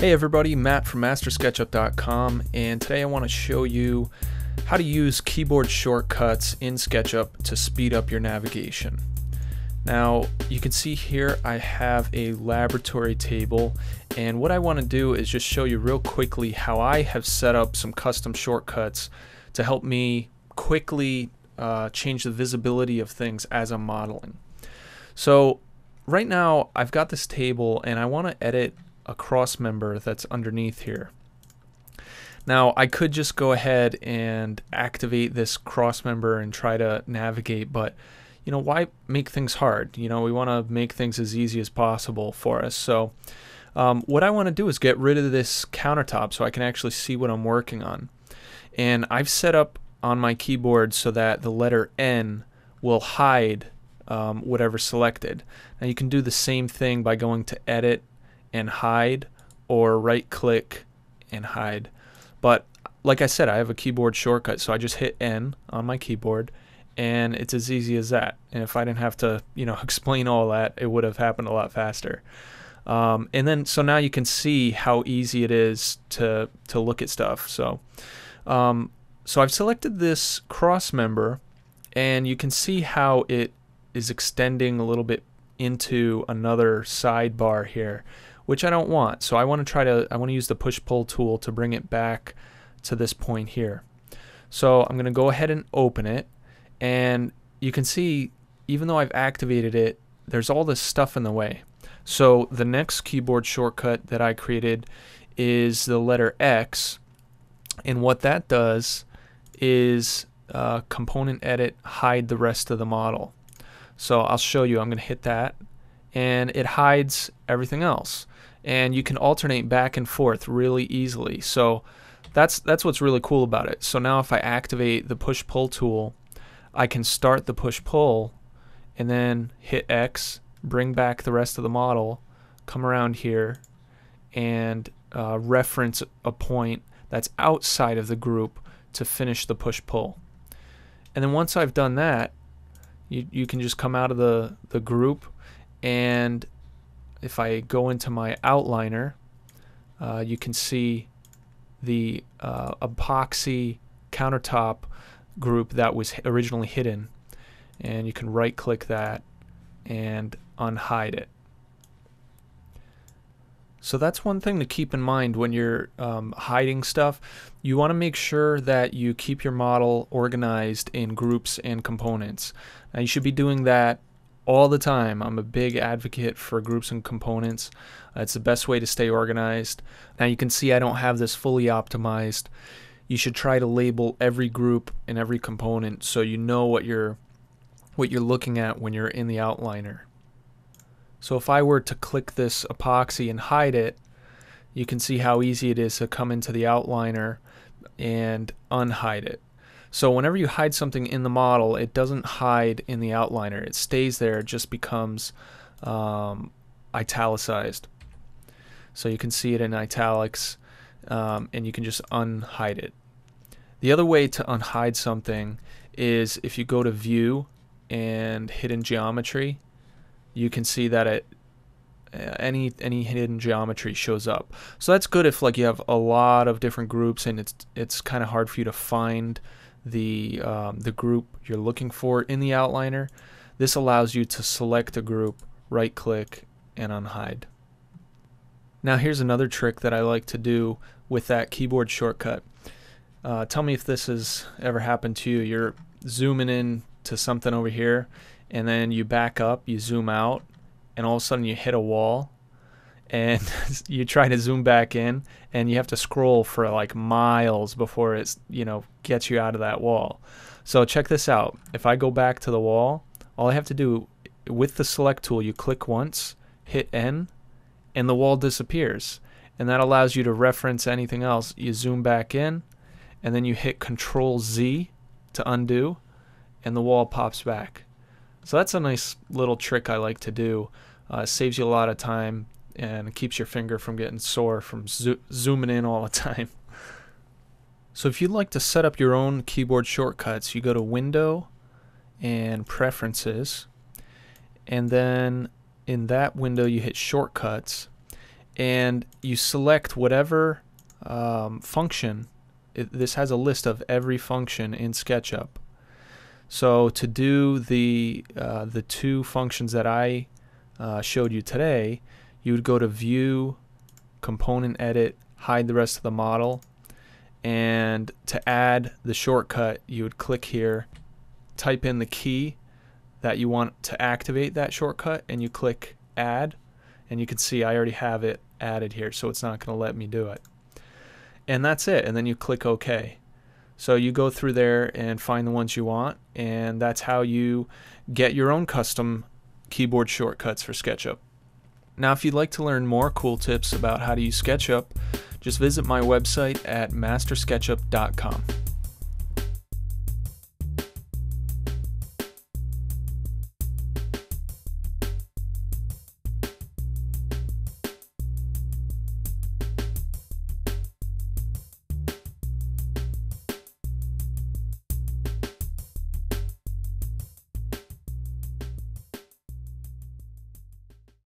Hey everybody, Matt from MasterSketchup.com and today I want to show you how to use keyboard shortcuts in SketchUp to speed up your navigation. Now you can see here I have a laboratory table and what I want to do is just show you real quickly how I have set up some custom shortcuts to help me quickly uh, change the visibility of things as I'm modeling. So right now I've got this table and I want to edit a cross member that's underneath here. Now I could just go ahead and activate this cross member and try to navigate, but you know, why make things hard? You know, we want to make things as easy as possible for us. So um, what I want to do is get rid of this countertop so I can actually see what I'm working on. And I've set up on my keyboard so that the letter N will hide um, whatever selected. Now you can do the same thing by going to edit and hide or right click and hide. But like I said, I have a keyboard shortcut, so I just hit N on my keyboard and it's as easy as that. And if I didn't have to, you know, explain all that, it would have happened a lot faster. Um, and then, so now you can see how easy it is to to look at stuff. So, um, so I've selected this cross member, and you can see how it is extending a little bit into another sidebar here which I don't want. So I want to try to, I want to use the push-pull tool to bring it back to this point here. So I'm going to go ahead and open it. And you can see, even though I've activated it, there's all this stuff in the way. So the next keyboard shortcut that I created is the letter X. And what that does is uh, component edit hide the rest of the model. So I'll show you. I'm going to hit that and it hides everything else and you can alternate back and forth really easily. So that's that's what's really cool about it. So now if I activate the push pull tool, I can start the push pull and then hit X, bring back the rest of the model, come around here and uh, reference a point that's outside of the group to finish the push pull. And then once I've done that, you, you can just come out of the, the group and if I go into my outliner, uh, you can see the uh, epoxy countertop group that was originally hidden. And you can right click that and unhide it. So that's one thing to keep in mind when you're um, hiding stuff. You want to make sure that you keep your model organized in groups and components. Now you should be doing that all the time. I'm a big advocate for groups and components. It's the best way to stay organized. Now you can see I don't have this fully optimized. You should try to label every group and every component so you know what you're what you're looking at when you're in the outliner. So if I were to click this epoxy and hide it, you can see how easy it is to come into the outliner and unhide it. So whenever you hide something in the model, it doesn't hide in the outliner. It stays there, it just becomes um, italicized. So you can see it in italics um, and you can just unhide it. The other way to unhide something is if you go to view and hidden geometry, you can see that it any any hidden geometry shows up. So that's good if like you have a lot of different groups and it's it's kind of hard for you to find the, um, the group you're looking for in the outliner. This allows you to select a group, right click, and unhide. Now here's another trick that I like to do with that keyboard shortcut. Uh, tell me if this has ever happened to you. You're zooming in to something over here and then you back up, you zoom out, and all of a sudden you hit a wall and you try to zoom back in and you have to scroll for like miles before it's you know gets you out of that wall. So check this out. If I go back to the wall all I have to do with the select tool you click once hit N and the wall disappears. And that allows you to reference anything else. You zoom back in and then you hit control Z to undo and the wall pops back. So that's a nice little trick I like to do. Uh, saves you a lot of time and keeps your finger from getting sore from zo zooming in all the time. So if you'd like to set up your own keyboard shortcuts, you go to Window and Preferences, and then in that window you hit Shortcuts, and you select whatever um, function. It, this has a list of every function in SketchUp. So to do the uh, the two functions that I uh, showed you today, you would go to View, Component Edit, hide the rest of the model, and to add the shortcut, you would click here, type in the key that you want to activate that shortcut, and you click Add, and you can see I already have it added here, so it's not going to let me do it. And that's it, and then you click OK. So you go through there and find the ones you want, and that's how you get your own custom keyboard shortcuts for SketchUp. Now, if you'd like to learn more cool tips about how to use SketchUp, just visit my website at mastersketchup.com.